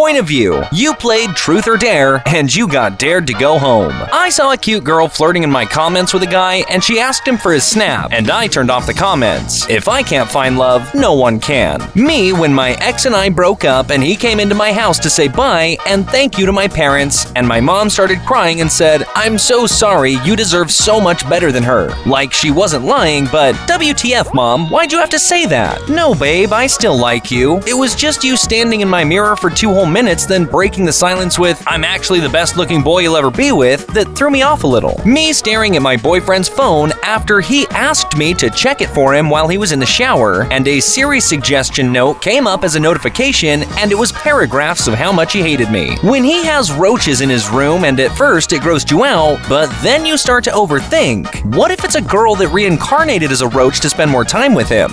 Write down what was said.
point of view. You played Truth or Dare, and you got dared to go home. I saw a cute girl flirting in my comments with a guy, and she asked him for his snap, and I turned off the comments. If I can't find love, no one can. Me, when my ex and I broke up, and he came into my house to say bye and thank you to my parents, and my mom started crying and said, I'm so sorry, you deserve so much better than her. Like she wasn't lying, but WTF, mom, why'd you have to say that? No, babe, I still like you. It was just you standing in my mirror for two whole minutes, then breaking the silence with, I'm actually the best looking boy you'll ever be with, that threw me off a little. Me staring at my boyfriend's phone after he asked me to check it for him while he was in the shower, and a Siri suggestion note came up as a notification, and it was paragraphs of how much he hated me. When he has roaches in his room, and at first it grossed you out, but then you start to overthink. What if it's a girl that reincarnated as a roach to spend more time with him?